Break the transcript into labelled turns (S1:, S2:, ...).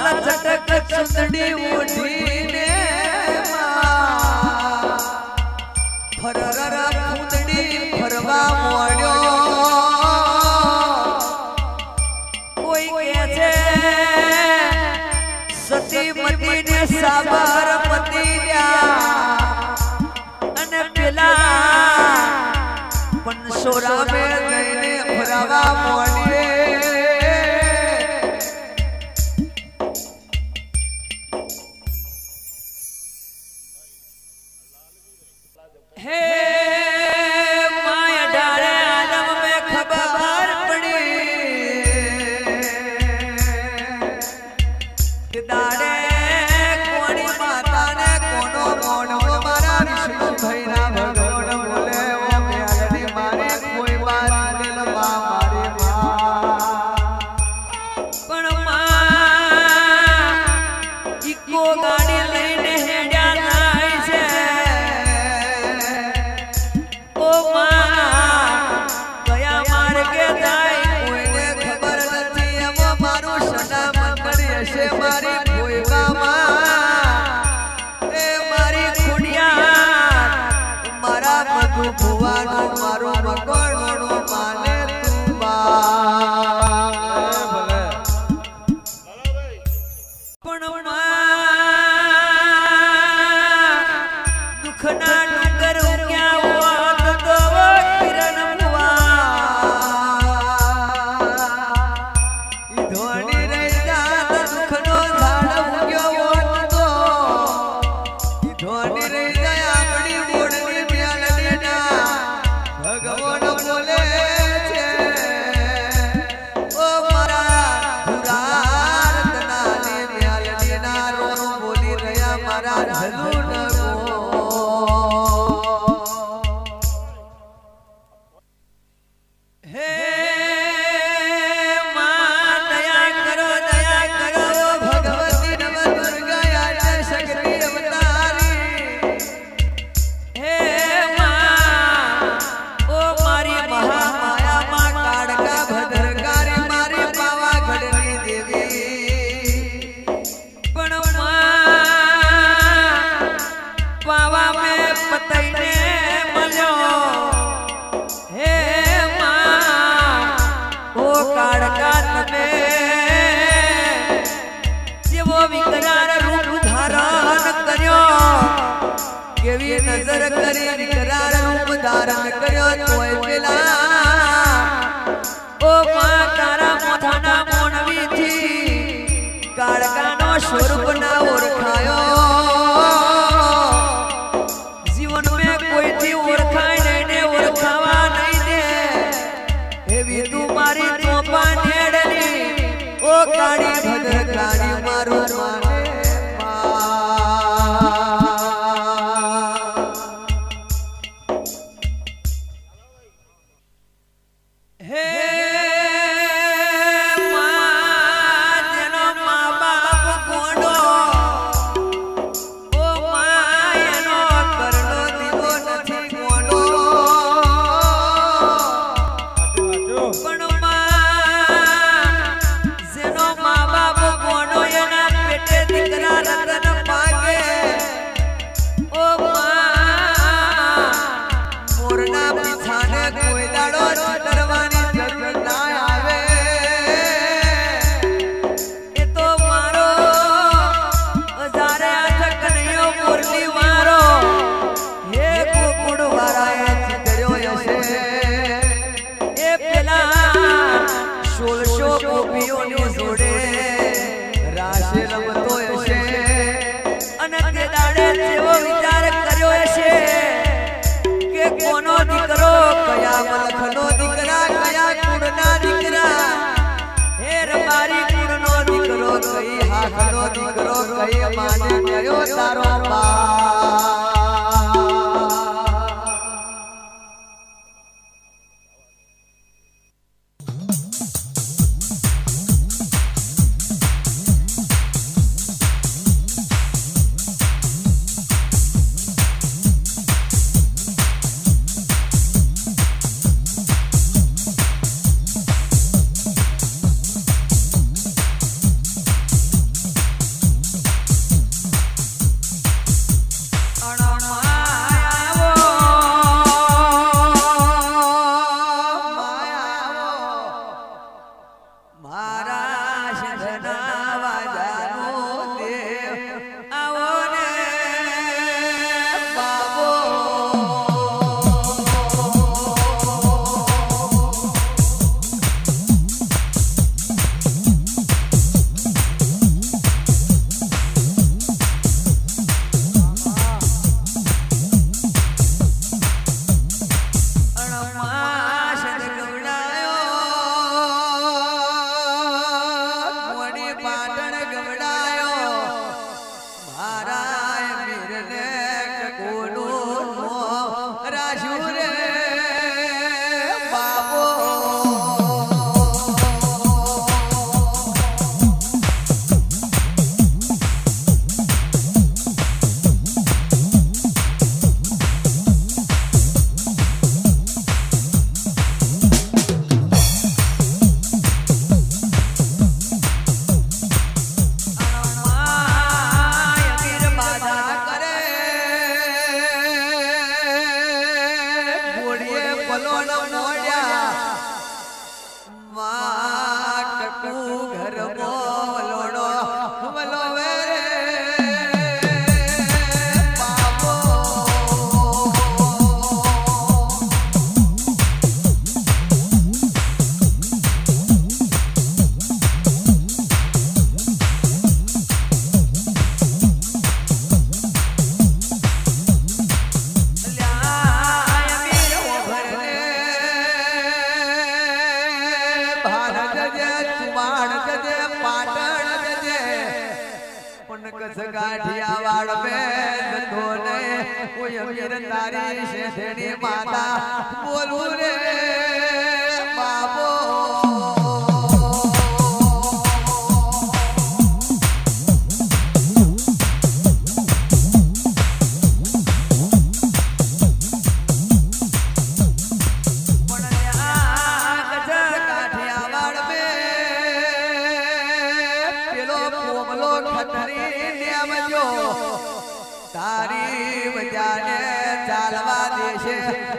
S1: લચટક ચુંદડી ઉઠીને ફરર કુંદડી ફરવા મોડ્યો કોઈ કે છે સતીમતી ને સાબરમતી અને પેલા પંચોરા મેં ફરાવા મોડ્યો Hey! કેવી નજર કરી કરાર હું વધારણ કર્યો તોય પેલા ટોપીઓની જોડે અને તે દાડે વિચાર કર્યો હશે કે કોનો દીકરો કયા મલખનો દીકરા, કયા કુળના દીકરા? હે રબારી દીકરો, કઈ હાથનો દીકરો, કઈ માને કર્યો તારો બા કસ ગાંઠિયા વાળ બે ધોને કોઈ અમીર તારી શેઠણી માતા બોલું રે. તારી વજાને ચાલવા દેશે.